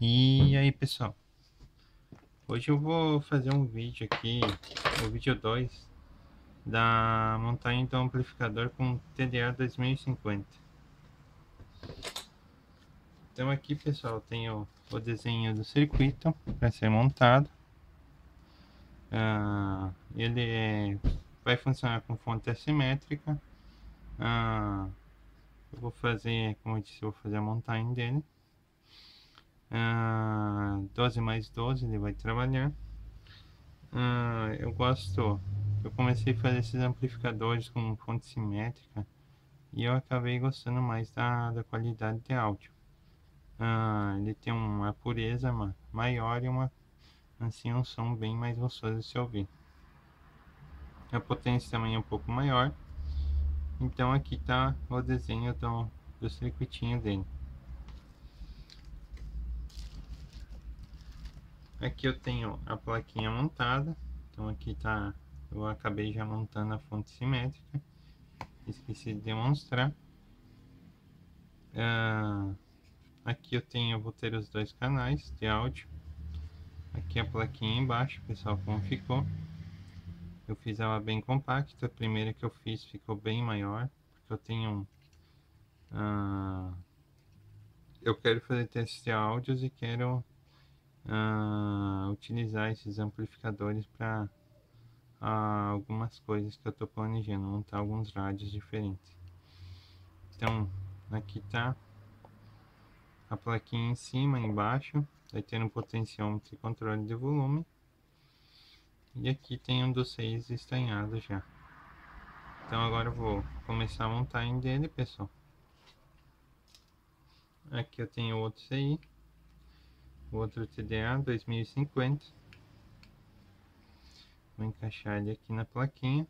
E aí pessoal, hoje eu vou fazer um vídeo aqui, o vídeo 2 da montagem do amplificador com TDA 2050 Então aqui pessoal, tenho o desenho do circuito para ser montado. Ah, Ele é, vai funcionar com fonte assimétrica. Ah, Eu vou fazer, como eu disse, eu vou fazer a montagem dele 12 ah, mais 12 ele vai trabalhar. Uh, eu gosto, eu comecei a fazer esses amplificadores com fonte simétrica e eu acabei gostando mais da, da qualidade de áudio. Uh, ele tem uma pureza maior e uma, assim, um som bem mais gostoso de se ouvir. A potência também é um pouco maior. Então aqui está o desenho do, do circuitinho dele. Aqui eu tenho a plaquinha montada. Então aqui tá, eu acabei já montando a fonte simétrica. Esqueci de demonstrar. Uh, aqui eu tenho, vou ter os dois canais de áudio. Aqui a plaquinha embaixo, pessoal, como ficou. Eu fiz ela bem compacta. A primeira que eu fiz ficou bem maior. Porque eu tenho uh, eu quero fazer teste de áudios e quero uh, utilizar esses amplificadores para uh, algumas coisas que eu estou planejando, montar alguns rádios diferentes. Então, aqui está a plaquinha em cima, embaixo, vai ter um potenciômetro e controle de volume. E aqui tem um dos seis estanhado já. Então agora eu vou começar a montagem dele, pessoal. Aqui eu tenho outro CI outro TDA 2050 vou encaixar ele aqui na plaquinha.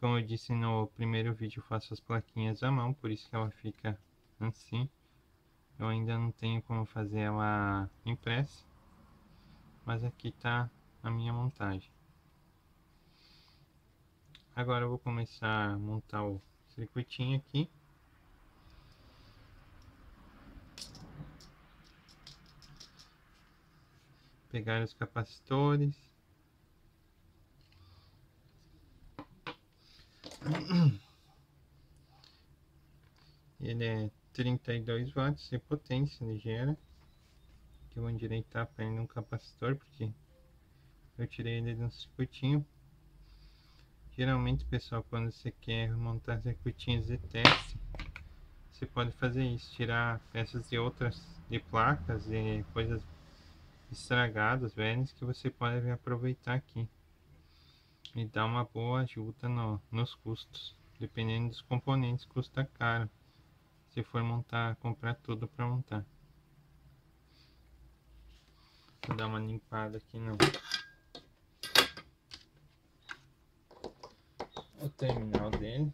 Como eu disse no primeiro vídeo eu faço as plaquinhas à mão por isso que ela fica assim. Eu ainda não tenho como fazer ela impressa mas aqui está a minha montagem. Agora eu vou começar a montar o circuitinho aqui pegar os capacitores. Ele é 32 watts de potência ligeira. Que eu vou endireitar para ele no capacitor, porque eu tirei ele de um circuitinho. Geralmente, pessoal, quando você quer montar circuitinhos de teste, você pode fazer isso, tirar peças de outras, de placas e coisas estragados, velhos, que você pode aproveitar aqui. E dar uma boa ajuda no, nos custos. Dependendo dos componentes, custa caro. Se for montar, comprar tudo para montar. Vou dar uma limpada aqui no o terminal dele.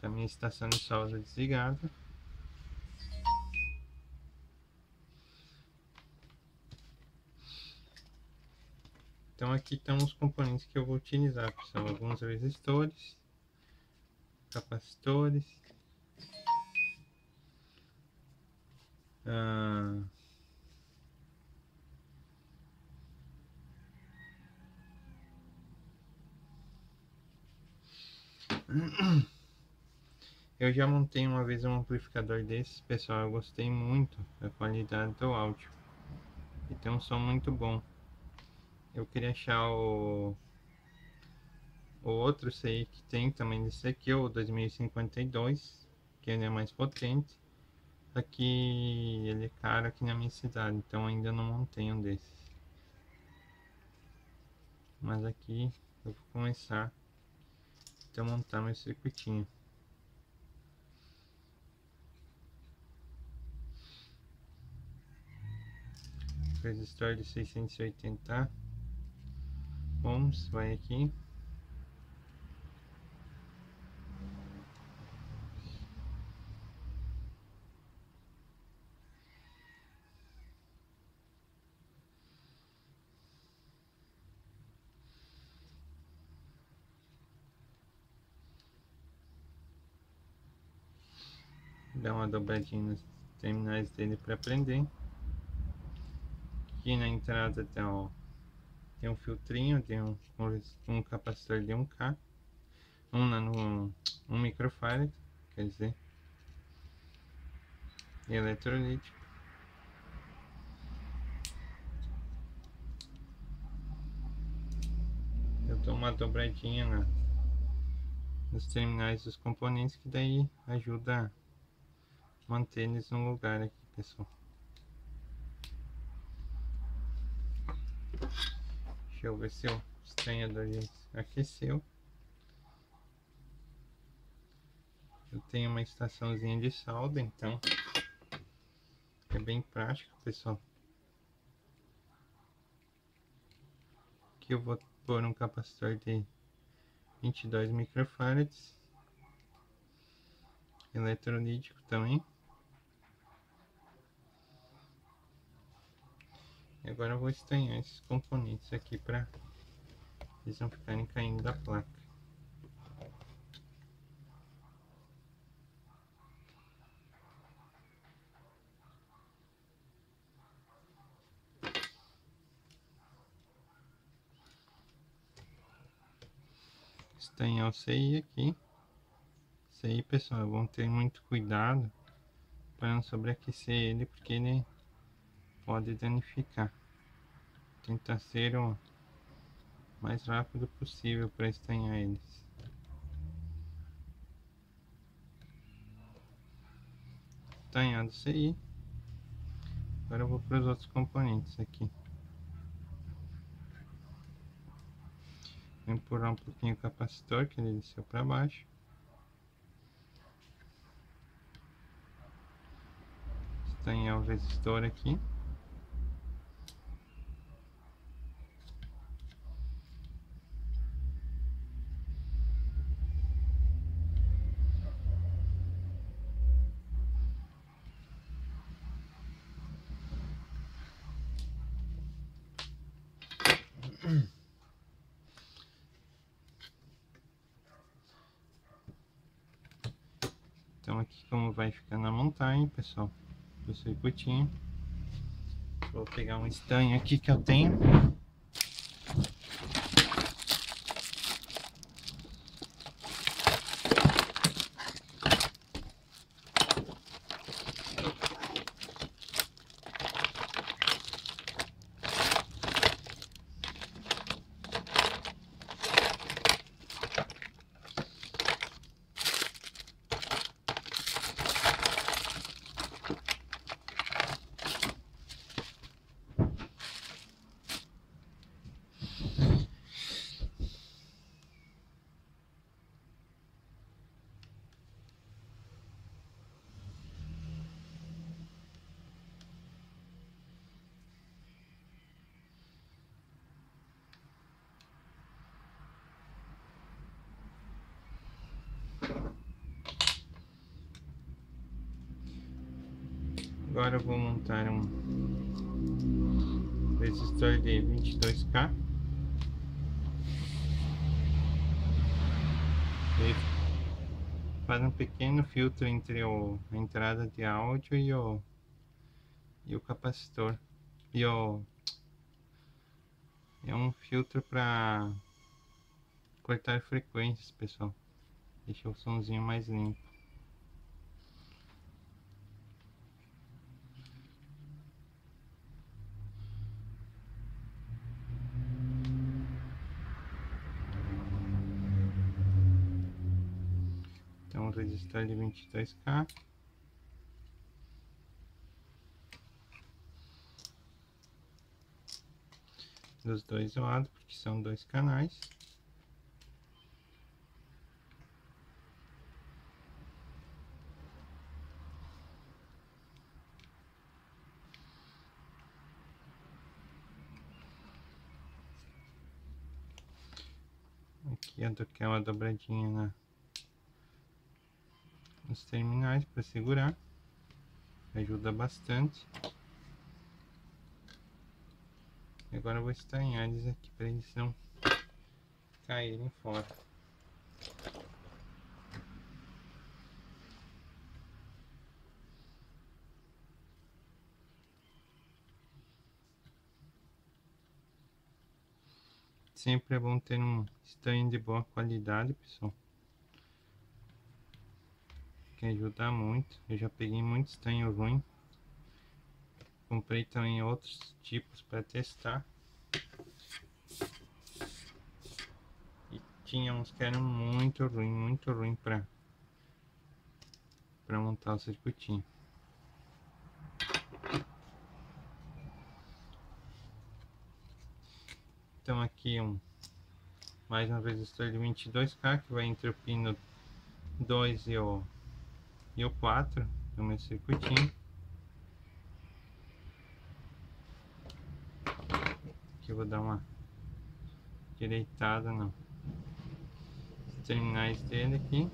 Também a estação de solda desligada. Então aqui estão os componentes que eu vou utilizar, que são alguns resistores, capacitores, ah, Eu já montei uma vez um amplificador desses, pessoal, eu gostei muito da qualidade do áudio. E tem um som muito bom eu queria achar o, o outro CI que tem também desse aqui, o 2052, que ele é mais potente. Aqui ele é caro aqui na minha cidade, então ainda não montei um desses. Mas aqui eu vou começar a montar meu circuitinho. resistor de 680 Vamos, vai aqui. Dá uma dobradinha nos terminais dele para prender. Aqui na entrada tá o tem um filtrinho, tem um, um capacitor de 1K, um nano, um microfarad, quer dizer, eletrolítico. Eu dou uma dobradinha na, nos terminais dos componentes que daí ajuda a manter eles no lugar aqui, pessoal. Deixa eu ver se o estranhador aqueceu. Eu tenho uma estaçãozinha de solda, então é bem prático, pessoal. Aqui eu vou pôr um capacitor de 22 microfarads, eletrolítico também. E agora eu vou estanhar esses componentes aqui para eles não ficarem caindo da placa. Estanhar o CI aqui. CI, pessoal, vão ter muito cuidado para não sobreaquecer ele, porque ele pode danificar. Tentar ser o mais rápido possível para estanhar eles. Estanhado isso aí. Agora eu vou para os outros componentes aqui. Vou empurrar um pouquinho o capacitor que ele desceu para baixo. Estanhar o resistor aqui. Aqui como vai ficar na montagem, pessoal, do circuitinho. Vou pegar um estanho aqui que eu tenho. Agora eu vou montar um resistor de 22K. Ele faz um pequeno filtro entre o, a entrada de áudio e o, e o capacitor. E o, é um filtro para cortar frequências, pessoal. Deixa o somzinho mais limpo. Resistor de 22K. Dos dois lados, porque são dois canais. Aqui eu dou aquela dobradinha na nos terminais para segurar, ajuda bastante. E agora eu vou estanhar eles aqui para eles não caírem fora. Sempre é bom ter um estanho de boa qualidade, pessoal. Que ajuda muito. Eu já peguei muito estanho ruim. Comprei também outros tipos para testar. E tinha uns que eram muito ruim, muito ruim para para montar o circuitinho. Então aqui um mais um resistor de 22k que vai entre o pino 2 e o, e o 4 do meu circuitinho. Aqui eu vou dar uma direitada nos terminais dele aqui.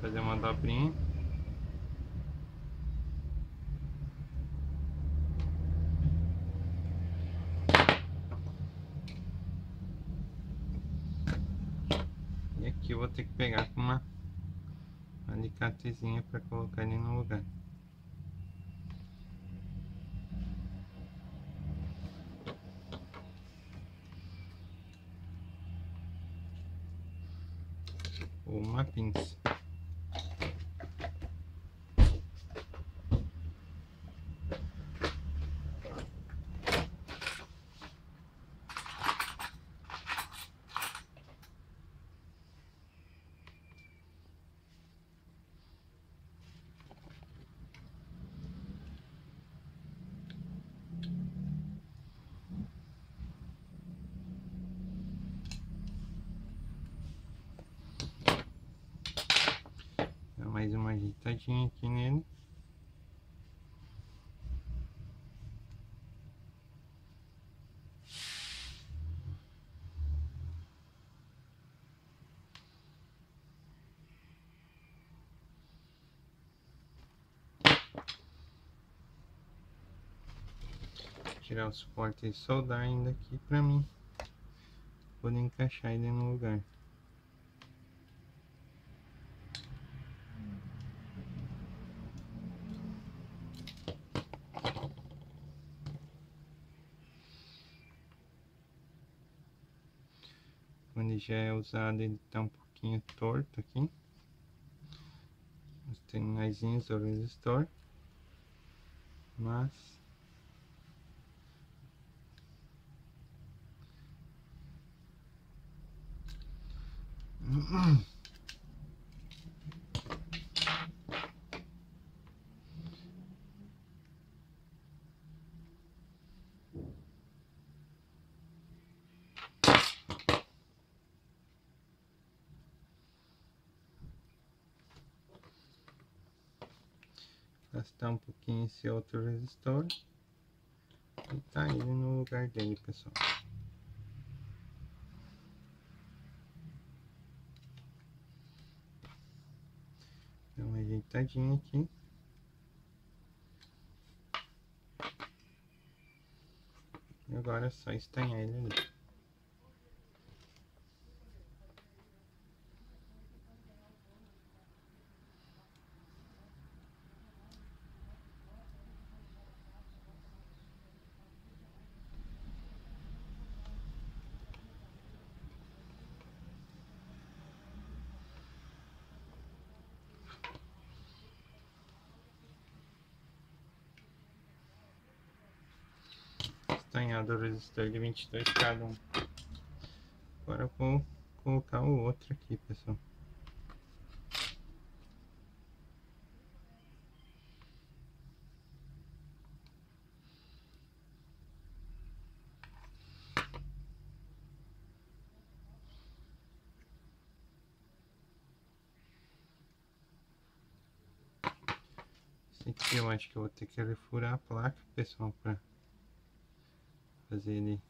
Fazer uma dobrinha. aqui eu vou ter que pegar com uma alicatezinha para colocar ele no lugar. Uma pinça. Ajeitadinha aqui nele. Tirar o suporte e soldar ainda aqui para mim poder encaixar ele no lugar. Quando já é usado ele tá um pouquinho torto aqui. Os terminais do resistor. Mas gastar um pouquinho esse outro resistor. E tá ele no lugar dele pessoal. Dá uma ajeitadinha aqui. E agora é só estanhar ele ali resistor de 22 cada um. Agora vou colocar o outro aqui, pessoal. Esse aqui eu acho que eu vou ter que refurar a placa, pessoal, para fazer ele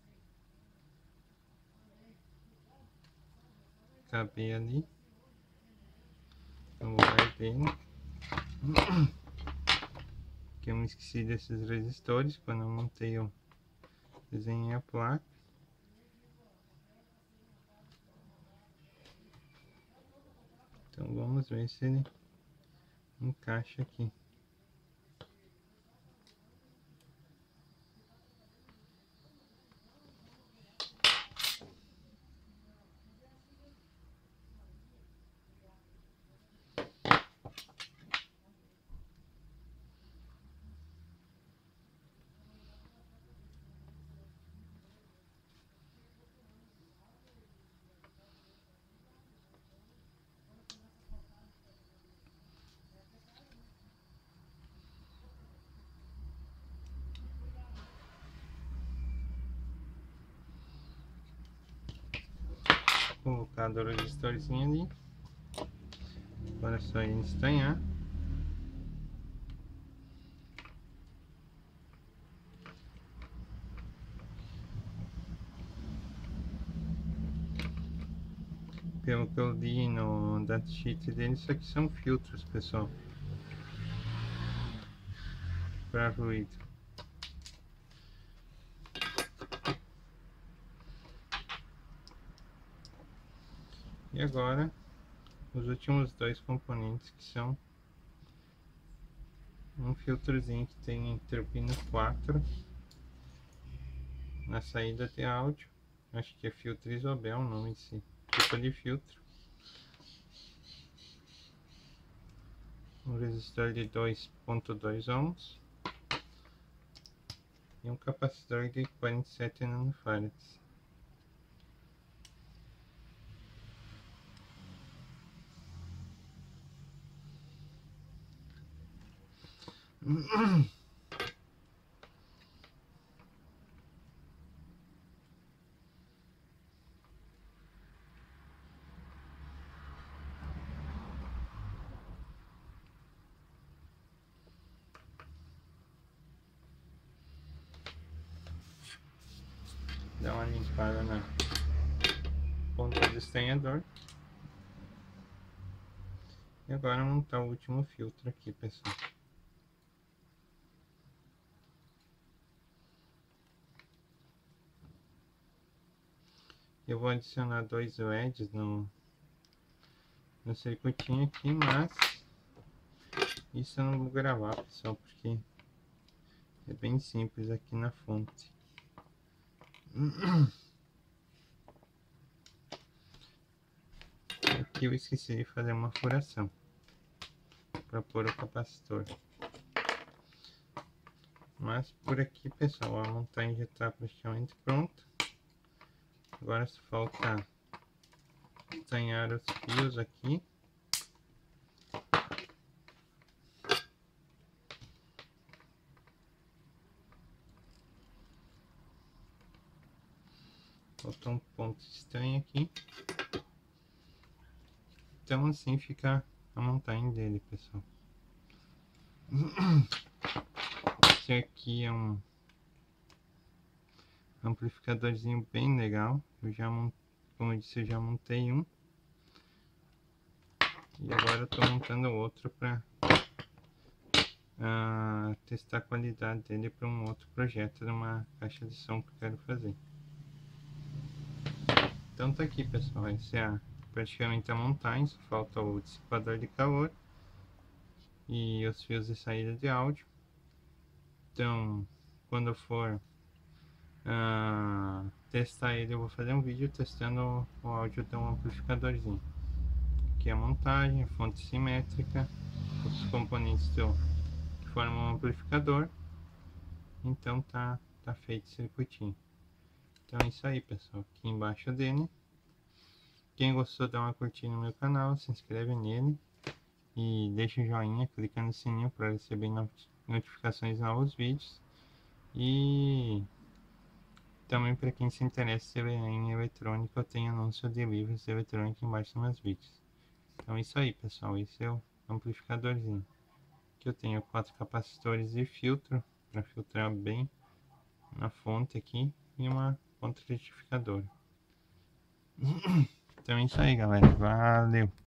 caber ali no lugar dele. Que eu me esqueci desses resistores quando eu montei o desenhei a placa. Então vamos ver se ele encaixa aqui. Montado o resistorzinho ali. Agora é só ele estranhar. Pelo que eu li no datasheet dele, isso aqui são filtros, pessoal. Para ruído. Agora, os últimos dois componentes que são um filtrozinho que tem entropino 4 na saída de áudio. Acho que é filtro Isobel o nome desse tipo de filtro. Um resistor de 2.2 ohms e um capacitor de 47 nanofarads. Dá uma limpada na ponta do estranhador. E agora montar o último filtro aqui, pessoal. Eu vou adicionar dois LEDs no, no circuitinho aqui, mas isso eu não vou gravar, pessoal, porque é bem simples aqui na fonte. Aqui eu esqueci de fazer uma furação para pôr o capacitor. Mas por aqui, pessoal, a montagem já está praticamente pronta. Agora só falta desenhar os fios aqui. Falta um ponto estranho aqui. Então assim fica a montagem dele, pessoal. Esse aqui é um amplificadorzinho bem legal. Eu já, como eu disse, eu já montei um. E agora eu tô montando outro para uh, ah, testar a qualidade dele para um outro projeto de uma caixa de som que eu quero fazer. Então tá aqui pessoal, essa é praticamente a montagem, só falta o dissipador de calor e os fios de saída de áudio. Então, quando for uh, testar ele, eu vou fazer um vídeo testando o áudio de um amplificadorzinho. Aqui a montagem, fonte simétrica, os componentes do, que formam o amplificador. Então tá, tá feito esse circuitinho. Então é isso aí pessoal, aqui embaixo dele. Quem gostou dá uma curtida no meu canal, se inscreve nele e deixa o joinha, clica no sininho para receber notificações de novos vídeos. E também para quem se interessa em eletrônica, eu tenho anúncio de livros de eletrônica embaixo dos meus vídeos. Então é isso aí pessoal, esse é o amplificadorzinho. Aqui eu tenho quatro capacitores de filtro, para filtrar bem na fonte aqui, e uma contra-retificadora. Então é isso aí galera, valeu!